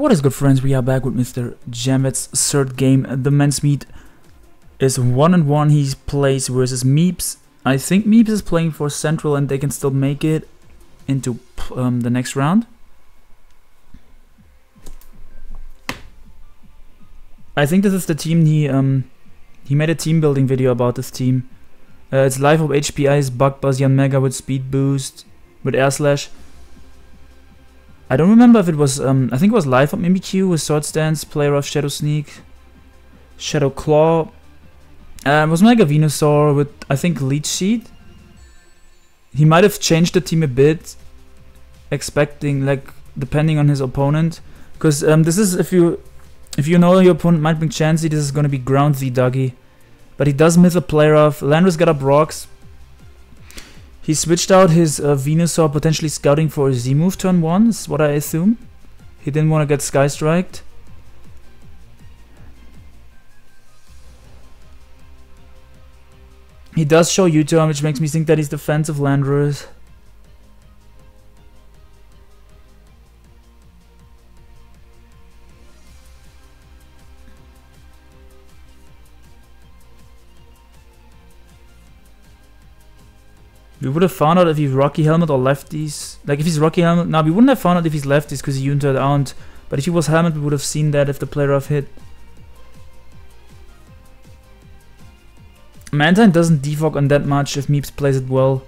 What is good friends, we are back with Mr. Jamet's third game. The men's meet is 1 and 1, he plays versus Meeps. I think Meeps is playing for Central and they can still make it into um, the next round. I think this is the team he um, he made a team building video about this team. Uh, it's Life Orb HPI's Bug Buzz Yanmega with Speed Boost, with Air Slash. I don't remember if it was, um, I think it was Life Orb Mimikyu with Swords Dance, Play Rough Shadow Sneak, Shadow Claw. Uh, it was Mega Venusaur with, I think, Leech Seed. He might have changed the team a bit, expecting, like, depending on his opponent. Because um, this is, if you if you know your opponent might bring Chansey, this is going to be Ground Z Dougie. But he does miss a Play Rough. Landorus got up rocks. He switched out his uh, Venusaur, potentially scouting for a Z move turn 1, is what I assume. He didn't want to get Sky Striked. He does show U-turn, which makes me think that he's defensive Landorus. We would have found out if he's Rocky Helmet or lefties. Like if he's Rocky Helmet, now we wouldn't have found out if he's lefties because he entered out. But if he was Helmet, we would have seen that if the Play Rough hit. Mantine doesn't defog on that much if Meeps plays it well.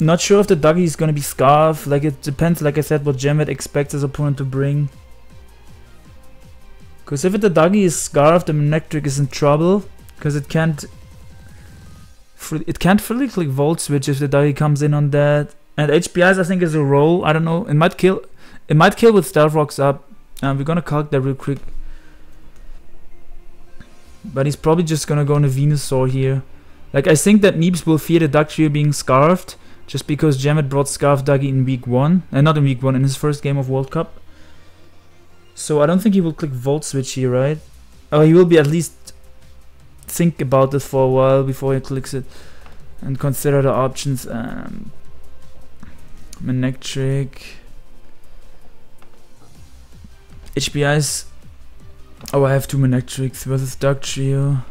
Not sure if the Dougie is gonna be Scarf. Like it depends, like I said, what Jamet expects his opponent to bring. Because if the Dougie is Scarf, the Manectric is in trouble. Because it can't it can't fully click Volt Switch if the Dougie comes in on that. And HPIs I think is a roll. I don't know. It might kill. It might kill with Stealth Rocks up. Um, we're gonna calc that real quick. But he's probably just gonna go on a Venusaur here. Like I think that Meeps will fear the Dugtrio being scarfed just because Jamet brought Scarf Dougie in week one. And uh, not in week one, in his first game of World Cup. So I don't think he will click Volt Switch here, right? Oh, he will be at least think about this for a while before he clicks it and consider the options. Um, Manectric. HPIs. Oh, I have two Manectrics versus Dugtrio.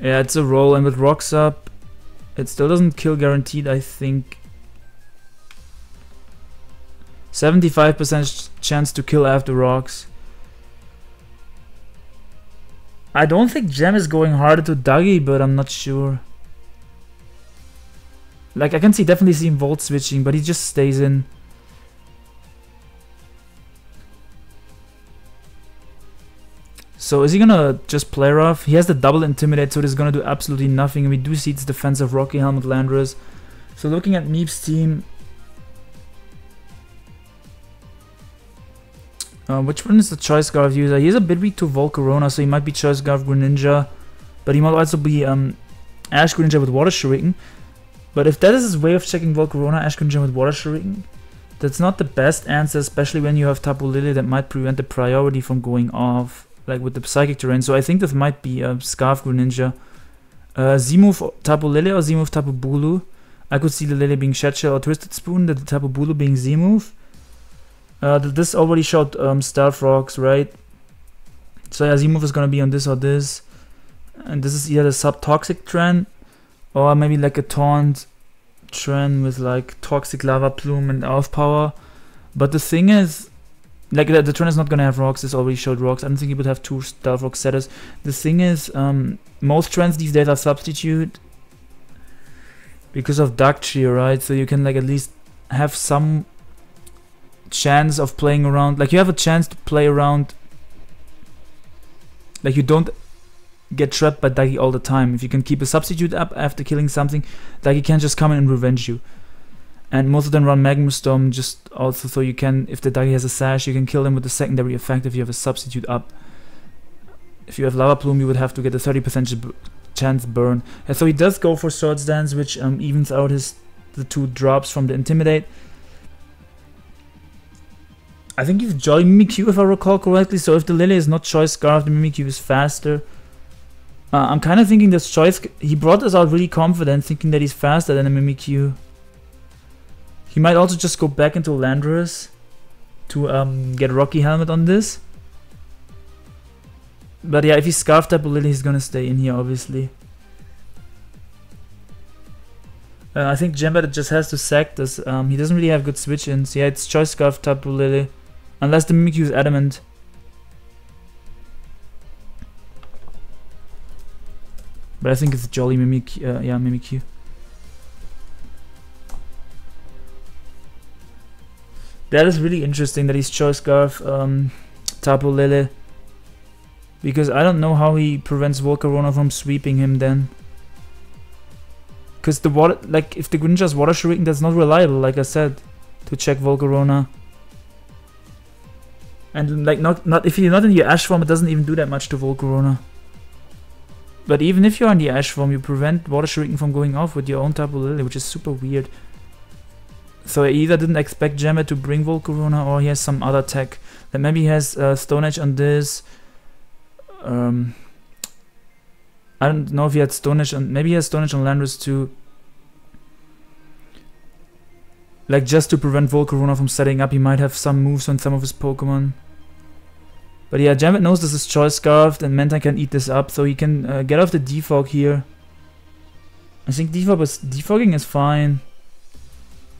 Yeah, it's a roll, and with rocks up, it still doesn't kill guaranteed, I think. 75% chance to kill after rocks. I don't think Gem is going harder to Dougie, but I'm not sure. Like, I can see definitely see him Volt switching, but he just stays in. So is he gonna just play rough? He has the double intimidate, so he's gonna do absolutely nothing. And we do see its defensive Rocky Helmet Landorus. So looking at Meep's team, Uh, which one is the Choice Scarf user? He's a bit weak to Volcarona, so he might be Choice Scarf Greninja. But he might also be um, Ash Greninja with Water Shuriken. But if that is his way of checking Volcarona, Ash Greninja with Water Shuriken, that's not the best answer, especially when you have Tapu Lele that might prevent the priority from going off, like with the Psychic Terrain. So I think this might be a Scarf Greninja. Uh, Z-move Tapu Lele or Z-move Tapu Bulu. I could see the Lily being Shed Shell or Twisted Spoon, the Tapu Bulu being Z-move. Uh, this already showed um, Stealth Rocks, right? So yeah, Z-move is gonna be on this or this. And this is either the sub-toxic trend or maybe like a taunt trend with like toxic lava plume and Earth Power. But the thing is, like the, the trend is not gonna have rocks. This already showed rocks. I don't think he would have two stealth rock setters. The thing is, um, most trends these days are substitute because of Dugtrio, right? So you can like at least have some chance of playing around like you have a chance to play around like you don't get trapped by Dougie all the time. If you can keep a substitute up after killing something, Dougie can just come in and revenge you. And most of them run Magma Storm just also so you can, if the Dougie has a sash, you can kill them with the secondary effect if you have a substitute up. If you have Lava Plume, you would have to get a 30% chance burn. And so he does go for Swords Dance, which um, evens out his the two drops from the Intimidate. I think he's Jolly Mimikyu if I recall correctly, so if the Lele is not Choice Scarf, the Mimikyu is faster. Uh, I'm kind of thinking this Choice... He brought us out really confident, thinking that he's faster than a Mimikyu. He might also just go back into Landorus. to um, get Rocky Helmet on this. But yeah, if he Scarf Tapu Lele, he's gonna stay in here, obviously. Uh, I think Jamvad just has to sack this. Um, he doesn't really have good switch-ins. Yeah, it's Choice Scarf Tapu Lele. Unless the Mimikyu is Adamant. But I think it's Jolly Mimic, uh, yeah, Mimikyu. That is really interesting that he's Choice Scarf um, Tapu Lele. Because I don't know how he prevents Volcarona from sweeping him then. Because the water, like, if the Greninja's Water Shuriken, that's not reliable, like I said, to check Volcarona. And like, not not if you're not in your Ash form, it doesn't even do that much to Volcarona. But even if you're in the Ash form, you prevent Water Shuriken from going off with your own Tapu Lele, which is super weird. So I either didn't expect Gemma to bring Volcarona, or he has some other tech. That maybe he has uh, Stone Edge on this, um, I don't know if he had Stone Edge on... maybe he has Stone Edge on Landorus too. Like just to prevent Volcarona from setting up, he might have some moves on some of his Pokemon. But yeah, Jamet knows this is Choice Scarfed and Manta can eat this up, so he can uh, get off the defog here. I think defog is, defogging is fine.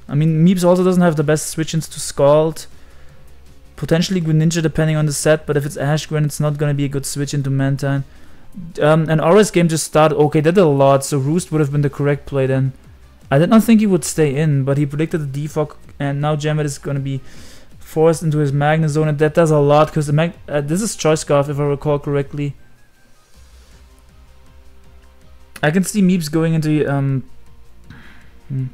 I mean, Meeps also doesn't have the best switch-ins to Scald. Potentially Greninja depending on the set, but if it's Ash Gwen, it's not gonna be a good switch into Mantine. Um, an Aura's game just started. Okay, that did a lot, so Roost would have been the correct play then. I did not think he would stay in, but he predicted the defog, and now Jamet is gonna be forced into his Magnezone, and that does a lot, because the mag uh, this is Choice Scarf, if I recall correctly. I can see Meeps going into um, hmm,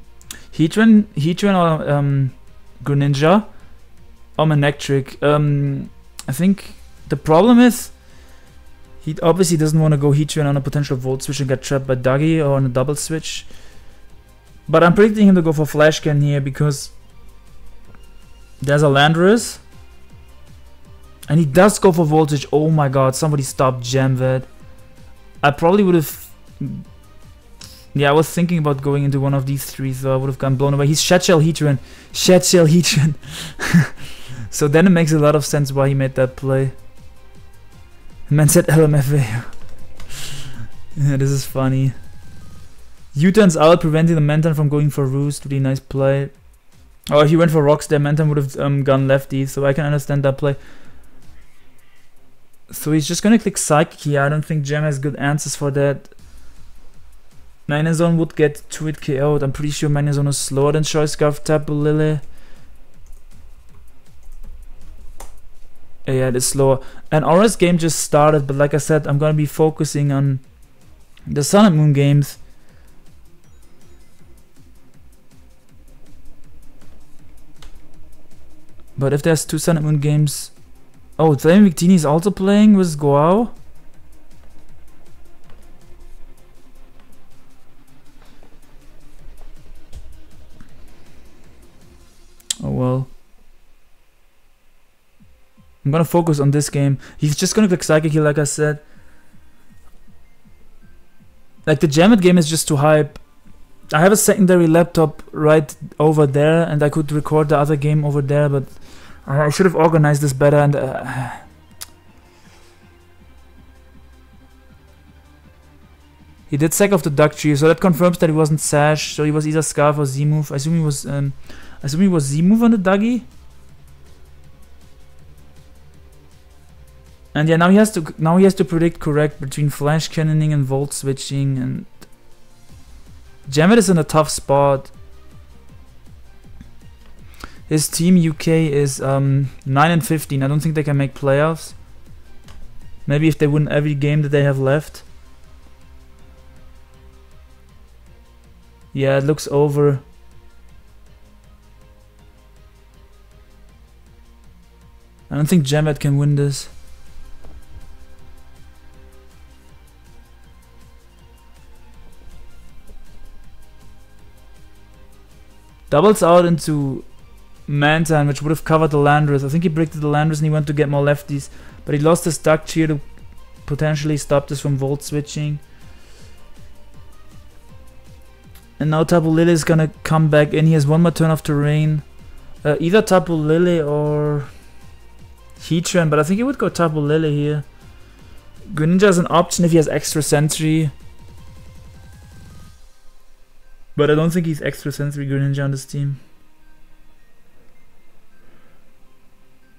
Heatran, Heatran or um, Greninja. Omnectric. Um, I think the problem is he obviously doesn't want to go Heatran on a potential Volt Switch and get trapped by Dougie or on a double switch. But I'm predicting him to go for Flash Cannon here because there's a Landorus. And he does go for Voltage. Oh my god, somebody stop Jamvad. I probably would have... Yeah, I was thinking about going into one of these three, so I would have gone blown away. He's Shed Shell Heatran. Shed Shell Heatran. So then it makes a lot of sense why he made that play. Man said LMFAO. yeah, this is funny. U-turns out, preventing the Mantan from going for Roost. Really nice play. Oh, if he went for Rocks there, Mantan would have um, gone lefty, so I can understand that play. So he's just gonna click Psychic here. I don't think Gem has good answers for that. Magnezone would get 2-hit KO'd. I'm pretty sure Magnezone is slower than Choice Scarf Tapu Lele. yeah, it is slower. And Aura's game just started, but like I said, I'm gonna be focusing on the Sun and Moon games. But if there's two Sun and Moon games... Oh, Flame Victini is also playing with Goao? Oh well. I'm gonna focus on this game. He's just gonna click Psychic Heal, like I said. Like the Jammet game is just too hype. I have a secondary laptop right over there, and I could record the other game over there, but I should have organized this better. And uh, he did sack off the Dugtrio, so that confirms that he wasn't Sash. So he was either Scarf or Z move. I assume he was. Um, I assume he was Z move on the Dougie. And yeah, now he has to now he has to predict correct between flash cannoning and volt switching and Jamet is in a tough spot. His team UK is um, 9 and 15. I don't think they can make playoffs. Maybe if they win every game that they have left. Yeah, it looks over. I don't think Jamet can win this. Doubles out into Mantine, which would have covered the Landorus. I think he bricked the Landorus and he went to get more lefties. But he lost his duck here to potentially stop this from Volt switching. And now Tapu Lele is gonna come back in. He has one more turn of terrain. Uh, either Tapu Lele or... Heatran, but I think he would go Tapu Lele here. Greninja is an option if he has Extrasensory. But I don't think he's Extrasensory Greninja on this team.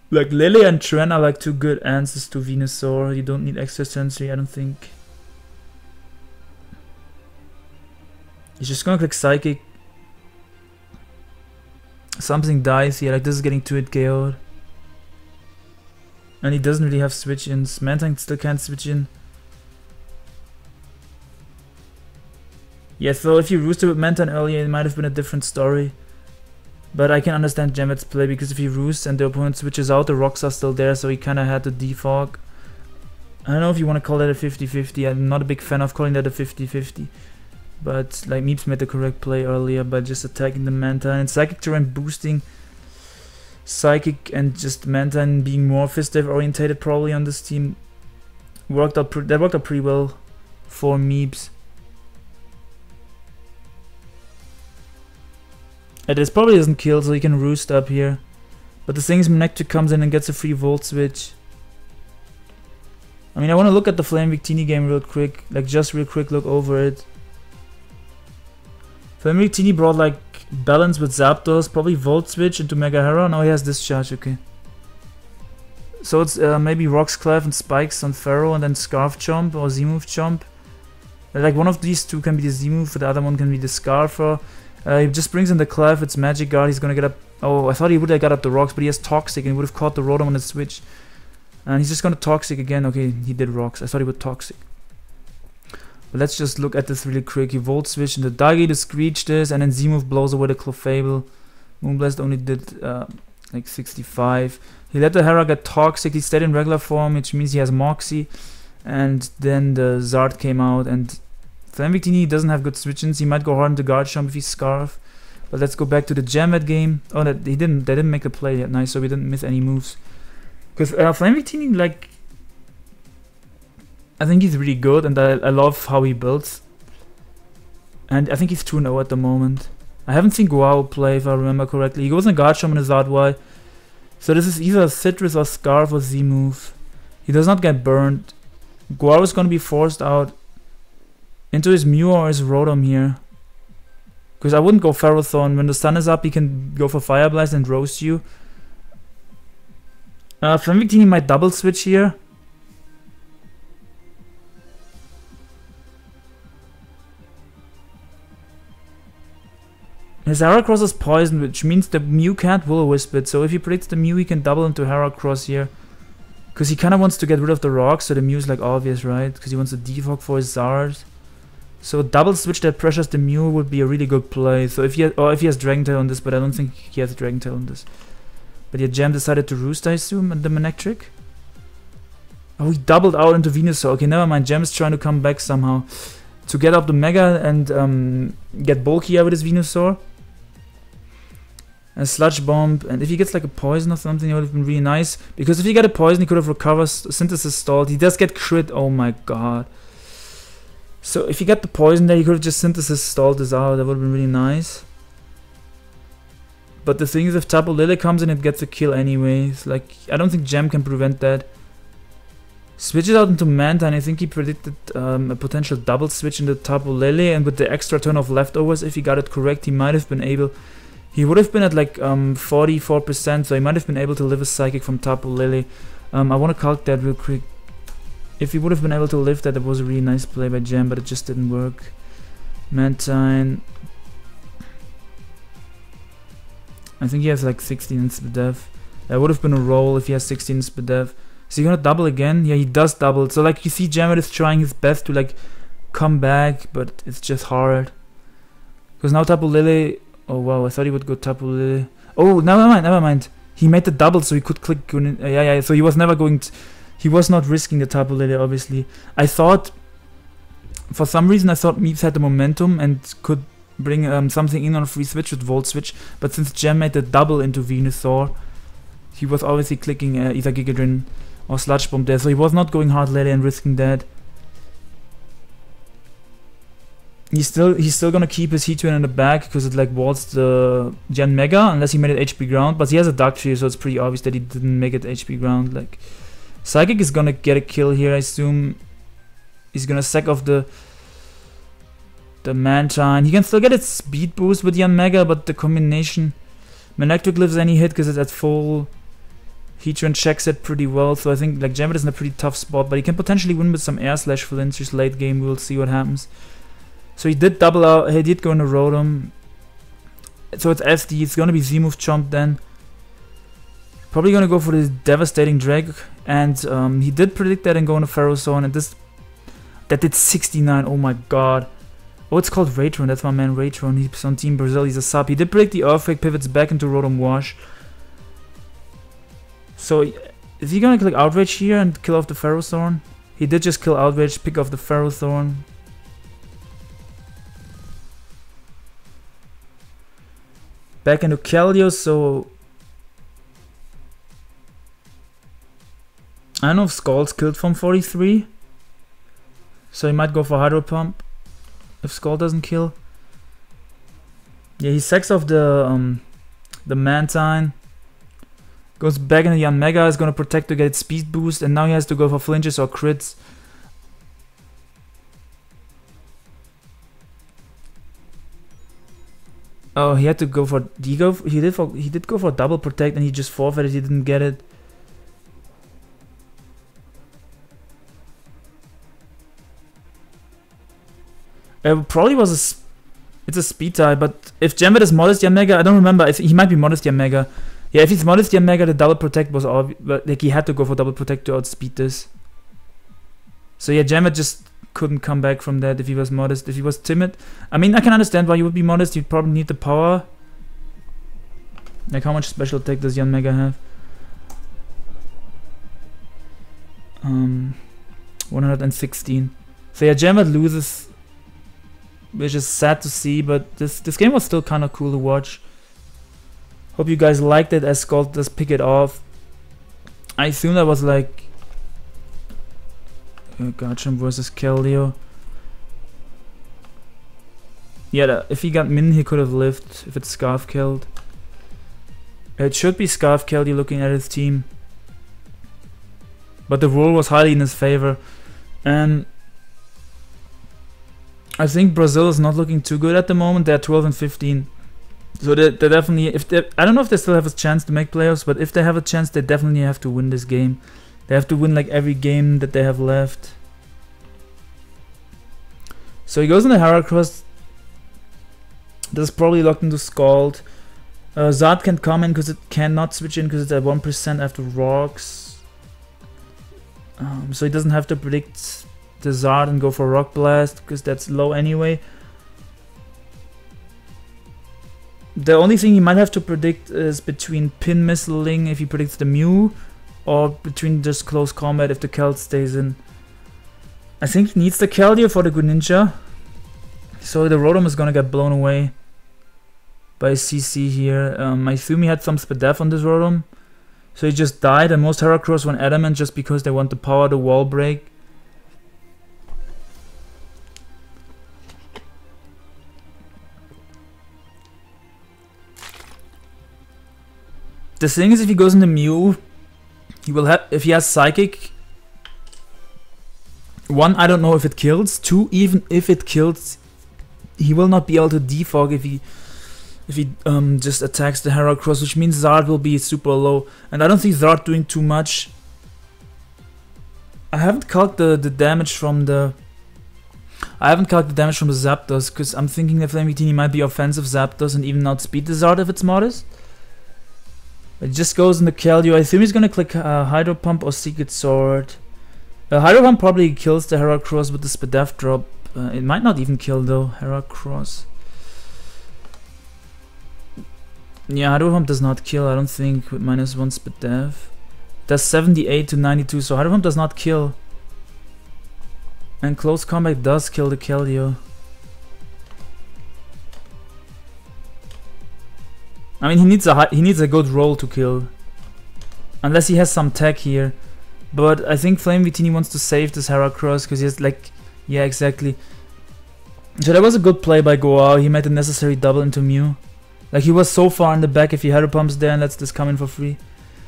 Like Lele and Tren are like two good answers to Venusaur. You don't need Extrasensory, I don't think. He's just gonna click Psychic. Something dies here, like this is getting too hit KO'd. And he doesn't really have switch-ins. Mantine still can't switch in. Yeah, so if you roosted with Mantine earlier, it might have been a different story. But I can understand Jamet's play because if he roosts and the opponent switches out, the rocks are still there, so he kinda had to defog. I don't know if you want to call that a 50-50. I'm not a big fan of calling that a 50-50. But like Meeps made the correct play earlier by just attacking the Mantine. And Psychic Terrain boosting Psychic and just Mantine being more Fistive orientated probably on this team worked out that worked out pretty well for Meeps. It is probably doesn't kill, so he can roost up here. But the thing is, Manectric comes in and gets a free Volt Switch. I mean, I want to look at the Flame Victini game real quick. Like, just real quick look over it. Flame Victini brought, like, balance with Zapdos, probably Volt Switch into Mega Hera. Now he has Discharge, okay. So it's uh, maybe Rocks Clef and Spikes on Ferro and then Scarf Chomp or Z-Move Chomp. Like, one of these two can be the Z-Move, the other one can be the Scarfer. Uh, he just brings in the Clef, it's Magic Guard, he's gonna get up... Oh, I thought he would have got up the rocks, but he has Toxic and he would have caught the Rotom on the switch. And he's just gonna Toxic again. Okay, he did rocks. I thought he would Toxic. But let's just look at this really quick. He Volt Switch into Dagi to Screech this, and then Z-Move blows away the Clefable. Moonblast only did uh, like 65. He let the Hera get Toxic, he stayed in regular form, which means he has Moxie. And then the Zard came out and Victini doesn't have good switch-ins. He might go hard into Garchomp if he's Scarf. But let's go back to the Jamet game. Oh, that he didn't. They didn't make a play yet. Nice, so we didn't miss any moves. Because uh, Victini, like, I think he's really good, and I, I love how he builds. And I think he's 2-0 at the moment. I haven't seen Goao play, if I remember correctly. He goes in Garchomp in his Y. So this is either Sitrus or Scarf or Z-move. He does not get burned. Goao is going to be forced out into his Mew or his Rotom here. Because I wouldn't go Ferrothorn. When the sun is up, he can go for Fire Blast and roast you. Uh, Flame Victini might double switch here. His Heracross is poisoned, which means the Mew can't Will-O-Wisp it, so if he predicts the Mew, he can double into Heracross here. Because he kind of wants to get rid of the rocks, so the Mew's like obvious, right? Because he wants to defog for his Zard. So double switch that pressures the mule would be a really good play. So if he has, or if he has Dragon Tail on this, but I don't think he has Dragon Tail on this. But yeah, Jam decided to roost, I assume, at the Manectric. Oh, he doubled out into Venusaur. Okay, never mind. Jam is trying to come back somehow to get up the Mega and um, get bulkier with his Venusaur. A Sludge Bomb, and if he gets like a Poison or something, it would have been really nice. Because if he got a Poison, he could have recovered. Synthesis stalled. He does get crit. Oh my god. So if you get the poison there, you could have just synthesis stalled this out. That would have been really nice. But the thing is, if Tapu Lele comes in, it gets a kill anyways. Like, I don't think Gem can prevent that. Switches out into Mantine. I think he predicted um, a potential double switch into Tapu Lele. And with the extra turn of leftovers, if he got it correct, he might have been able... He would have been at like um, 44%, so he might have been able to live a Psychic from Tapu Lele. Um, I want to calc that real quick. If he would have been able to lift that, it was a really nice play by Jam, but it just didn't work. Mantine. I think he has like 16 in Spadef. That would have been a roll if he has 16 in Spadef. Is he gonna double again? Yeah, he does double. So like you see Jamet is trying his best to like come back, but it's just hard. Because now Tapu Lele... Oh wow, I thought he would go Tapu Lele. Oh, never mind, never mind. He made the double so he could click... Uh, yeah, yeah, so he was never going to... He was not risking the Tapu Lele, obviously. I thought, for some reason, I thought Meeps had the momentum and could bring um, something in on a free switch with Volt Switch, but since Gem made the double into Venusaur, he was obviously clicking uh, either Giga or Sludge Bomb there, so he was not going hard Lele and risking that. he's still he's still gonna keep his Heatran in the back because it like walls the Gen Mega unless he made it HP ground. But he has a Dugtrio, so it's pretty obvious that he didn't make it HP ground. Like Psychic is gonna get a kill here, I assume. He's gonna sack off the the Mantine. He can still get its speed boost with Yanmega, but the combination Manectric lives any hit because it's at full. Heatran checks it pretty well, so I think like Gambit is in a pretty tough spot, but he can potentially win with some air slash flinches late game. We'll see what happens. So he did double out. He did go into Rotom. So it's SD. It's gonna be Z-move Chomp then. Probably gonna go for this Devastating Drake, and um, he did predict that and go into Ferrothorn, and this that did 69. Oh my god. Oh, it's called Raytron. That's my man Raytron. He's on Team Brazil. He's a sub. He did predict the Earthquake, pivots back into Rotom Wash. So, is he gonna click Outrage here and kill off the Ferrothorn? He did just kill Outrage, pick off the Ferrothorn. Back into Keldeo, so... I don't know if Scald's killed from 43. So he might go for Hydro Pump if Scald doesn't kill. Yeah, he sacks off the um, the Mantine. Goes back into Yanmega, is gonna protect to get its speed boost, and now he has to go for flinches or crits. Oh, he had to go for he go he did for he did go for double protect and he just forfeited. He didn't get it. It probably was a. It's a speed tie, but if Gambit is modest Yanmega, I don't remember. I he might be modest Yanmega. Yeah, if he's modest Yanmega, the double protect was. But like he had to go for double protect to outspeed this. So yeah, Gambit just couldn't come back from that if he was modest. If he was timid, I mean, I can understand why you would be modest. You'd probably need the power. Like how much special attack does Yanmega have? Um, 116. So yeah, Gambit loses which is sad to see, but this this game was still kind of cool to watch. Hope you guys liked it as Scald does pick it off. I assume that was like uh, Garchomp versus Keldeo. Yeah, if he got Min, he could have lived if it's Scarf killed. It should be Scarf Keldeo looking at his team. But the rule was highly in his favor. And I think Brazil is not looking too good at the moment. They're 12 and 15. So they they definitely if they I don't know if they still have a chance to make playoffs, but if they have a chance, they definitely have to win this game. They have to win like every game that they have left. So he goes into Heracross. That's probably locked into Scald. Uh, Zard can't come in because it cannot switch in because it's at 1% after rocks. Um, so he doesn't have to predict the Zard and go for Rock Blast because that's low anyway. The only thing he might have to predict is between Pin Missiling if he predicts the Mew or between just close combat if the Kelt stays in. I think he needs the Keldeo for the Greninja. So the Rotom is gonna get blown away by CC here. Um, I assume he had some Spadef on this Rotom. So he just died and most Heracross went Adamant just because they want to power the wall break. The thing is, if he goes into Mew, he will have. If he has Psychic, one, I don't know if it kills. Two, even if it kills, he will not be able to defog if he if he um, just attacks the Heracross, which means Zard will be super low. And I don't see Zard doing too much. I haven't calced the, the damage from the... I haven't calced the damage from the Zapdos, because I'm thinking that Flaming might be offensive Zapdos and even outspeed the Zard if it's modest. It just goes in into Keldeo. I assume he's gonna click uh, Hydro Pump or Secret Sword. Uh, Hydro Pump probably kills the Heracross with the Spadef drop. Uh, it might not even kill though, Heracross. Yeah, Hydro Pump does not kill, I don't think, with minus 1 Spadef. Does 78 to 92, so Hydro Pump does not kill. And Close Combat does kill the Keldeo. I mean, he needs a he needs a good roll to kill, unless he has some tech here. But I think Flame Victini wants to save this Heracross because he has like, yeah, exactly. So that was a good play by Goao. He made the necessary double into Mew. Like he was so far in the back if he had a pumps there and lets this come in for free.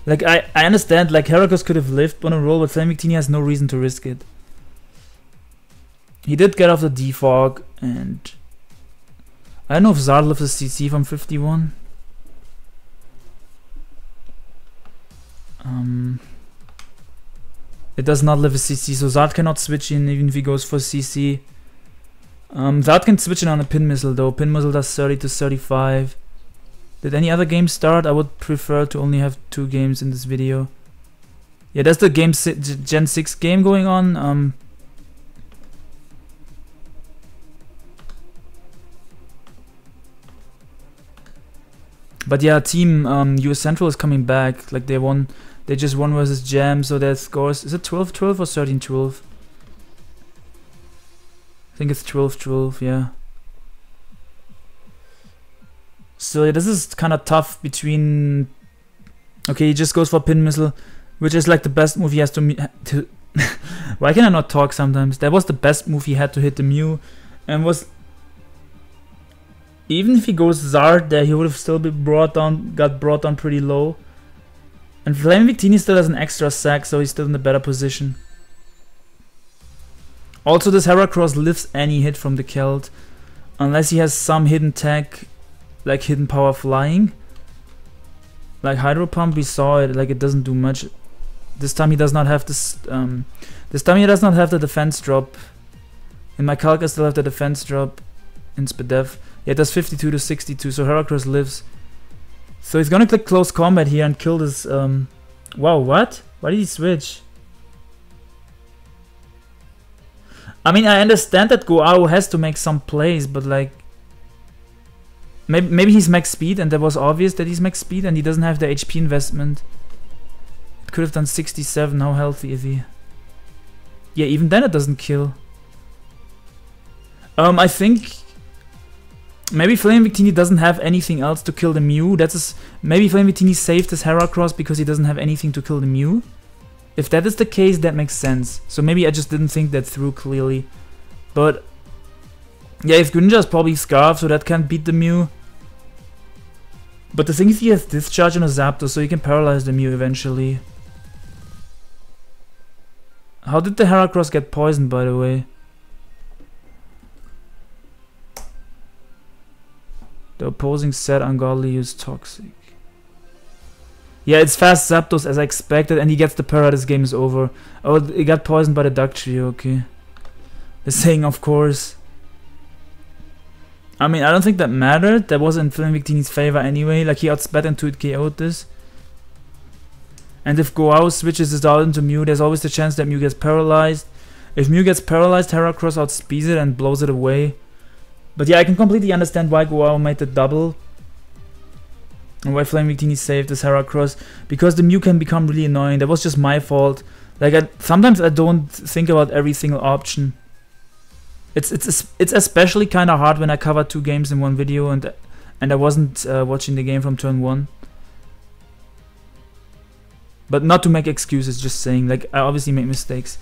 Like I, I understand like Heracross could have lived on a roll, but Flame Victini has no reason to risk it. He did get off the defog and I don't know if Zard left the CC from 51. Um it does not live a CC, so Zard cannot switch in even if he goes for CC. Um, Zard can switch in on a pin missile though. Pin missile does 30 to 35. Did any other game start? I would prefer to only have two games in this video. Yeah, that's the game si Gen 6 game going on. Um, but yeah, team um, US Central is coming back. Like they won, they just won versus Jam, so their scores is it 12-12 or 13-12? I think it's 12-12. Yeah. So yeah, this is kind of tough between. Okay, he just goes for pin missile, which is like the best move he has to. to Why can I not talk sometimes? That was the best move he had to hit the Mew, and was. Even if he goes Zard there, he would have still been brought down, got brought down pretty low. And Flame Victini still has an extra sack, so he's still in a better position. Also, this Heracross lifts any hit from the Celt, unless he has some hidden tech like hidden power flying. Like Hydro Pump, we saw it, like it doesn't do much. This time he does not have this, um, this time he does not have the defense drop. In my I still have the defense drop in Spadef. Yeah, it does 52 to 62, so Heracross lives. So he's gonna click close combat here and kill this, um, wow, what? Why did he switch? I mean, I understand that Goao has to make some plays, but like, Maybe, maybe he's max speed and that was obvious that he's max speed and he doesn't have the HP investment. It could have done 67, how healthy is he? Yeah, even then it doesn't kill. Um, I think maybe Flame Victini doesn't have anything else to kill the Mew. That's maybe Flame Victini saved his Heracross because he doesn't have anything to kill the Mew. If that is the case, that makes sense. So maybe I just didn't think that through clearly. But yeah, if Greninja is probably Scarf, so that can't beat the Mew. But the thing is he has discharge on a Zapdos, so he can paralyze the Mew eventually. How did the Heracross get poisoned, by the way? The opposing set ungodly use toxic. Yeah, it's fast Zapdos as I expected, and he gets the para, this game is over. Oh, he got poisoned by the Dugtrio. okay. The saying, of course. I mean, I don't think that mattered. That was in Victini's favor anyway. Like, he outspat into it KO'd this. And if Goao switches his out into Mew, there's always the chance that Mew gets paralyzed. If Mew gets paralyzed, Heracross outspeeds it and blows it away. But yeah, I can completely understand why Goao made the double. And why Flame Victini saved the this Heracross. Because the Mew can become really annoying. That was just my fault. Like, I, sometimes I don't think about every single option. It's it's it's especially kind of hard when I cover two games in one video and and I wasn't uh, watching the game from turn one. But not to make excuses, just saying like I obviously make mistakes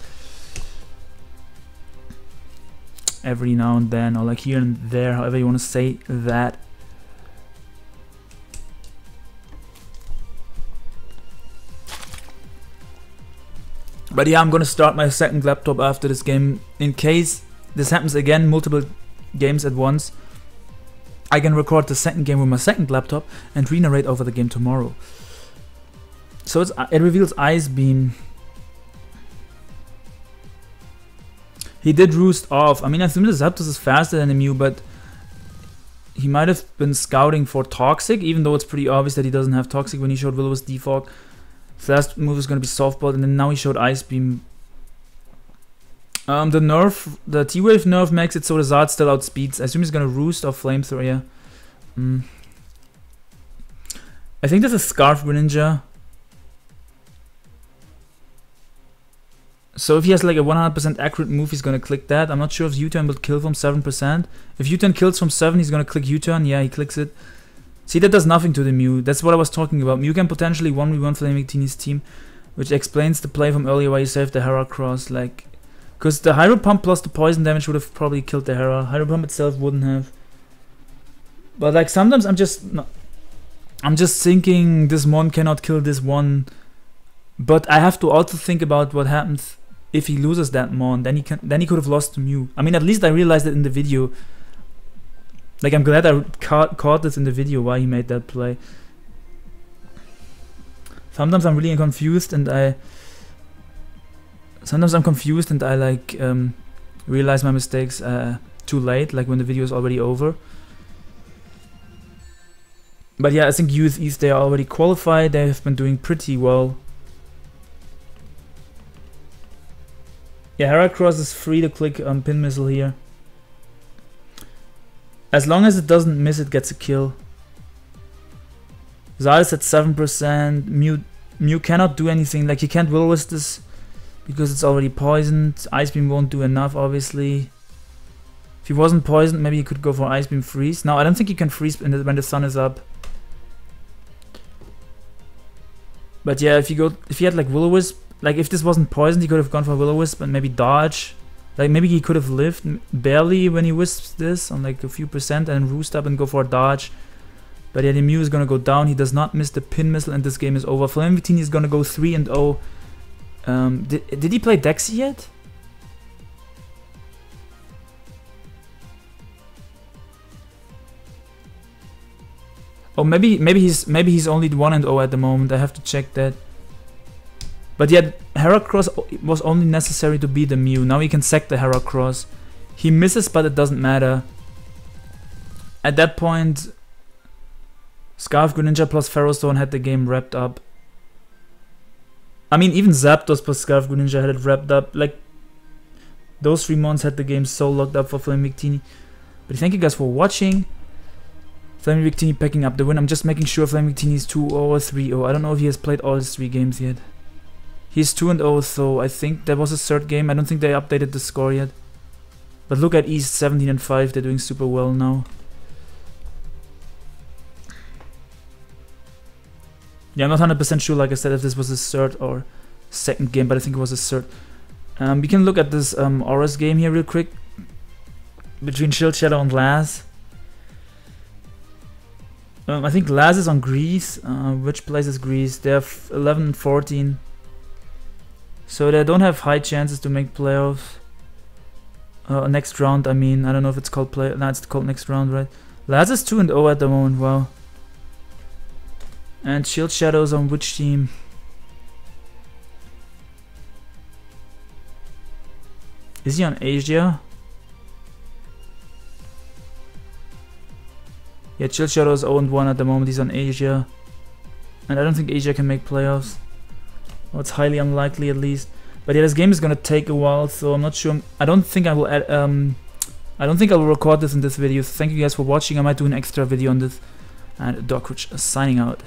every now and then, or like here and there, however you want to say that. But yeah, I'm gonna start my second laptop after this game in case this happens again, multiple games at once. I can record the second game with my second laptop and re-narrate over the game tomorrow. So it reveals Ice Beam. He did roost off. I mean, I assume the Zapdos is faster than Mew, but he might have been scouting for Toxic, even though it's pretty obvious that he doesn't have Toxic when he showed Will-O-Wisp Defog. So last move is going to be Soft-Boiled, and then now he showed Ice Beam. Um, the nerf, the T-Wave nerf makes it so the Zard still outspeeds. I assume he's gonna roost or flamethrower, yeah. Mm. I think there's a Scarf Greninja. So if he has like a 100% accurate move, he's gonna click that. I'm not sure if U-turn will kill from 7%. If U-turn kills from 7, he's gonna click U-turn. Yeah, he clicks it. See, that does nothing to the Mew. That's what I was talking about. Mew can potentially 1v1 Flame Victini's team, which explains the play from earlier where he saved the Heracross. Like, Because the Hydro Pump plus the poison damage would have probably killed the Hera. Hydro Pump itself wouldn't have. But like sometimes I'm just not, I'm just thinking this one cannot kill this one. But I have to also think about what happens if he loses that Mon. Then he can then he could have lost to Mew. I mean at least I realized it in the video. Like I'm glad I caught, caught this in the video why he made that play. Sometimes I'm really confused and I sometimes I'm confused and I like um, realize my mistakes uh, too late, like when the video is already over. But yeah, I think US East, they are already qualified, they have been doing pretty well. Yeah, Heracross is free to click on Pin Missile here. As long as it doesn't miss, it gets a kill. Zardus at 7%, Mew, Mew cannot do anything, like he can't Will-O-Wisp this because it's already poisoned. Ice Beam won't do enough, obviously. If he wasn't poisoned, maybe he could go for Ice Beam Freeze. Now, I don't think he can freeze the, when the sun is up. But yeah, if you go, if he had like Will-O-Wisp, like if this wasn't poisoned, he could have gone for Will-O-Wisp and maybe dodge. Like maybe he could have lived barely when he wisps this on like a few percent and roost up and go for a dodge. But yeah, the Mew is gonna go down. He does not miss the pin missile and this game is over. Flame is gonna go 3 and 0 um, did, did he play Dexy yet? Oh, maybe maybe he's maybe he's only one and zero at the moment. I have to check that. But yet, Heracross was only necessary to beat the Mew. Now he can sack the Heracross. He misses, but it doesn't matter. At that point, Scarf Greninja plus Ferrothorn had the game wrapped up. I mean, even Zapdos plus Scarf Greninja had it wrapped up. Like, those three months had the game so locked up for Flame Victini. But thank you guys for watching. Flame Victini picking up the win. I'm just making sure Flame Victini is 2 or 3 0. I don't know if he has played all his three games yet. He's 2 and 0, so I think that was his third game. I don't think they updated the score yet. But look at East 17 and 5. They're doing super well now. Yeah, I'm not 100% sure, like I said, if this was his third or second game, but I think it was his third. Um, we can look at this um, Aurus game here real quick. Between Shield Shadow and Laz. Um, I think Laz is on Greece. Uh, which place is Greece? They have 11 and 14. So they don't have high chances to make playoffs. Uh, next round, I mean. I don't know if it's called play. No, called next round, right? Laz is 2 and 0 at the moment. Wow. And Shield Shadows on which team? Is he on Asia? Yeah, Shield Shadows 0-1 at the moment, he's on Asia. And I don't think Asia can make playoffs. Well, it's highly unlikely at least. But yeah, this game is gonna take a while, so I'm not sure. I don't think I will add, um, I don't think I will record this in this video. So Thank you guys for watching. I might do an extra video on this. And Dokkerich signing out.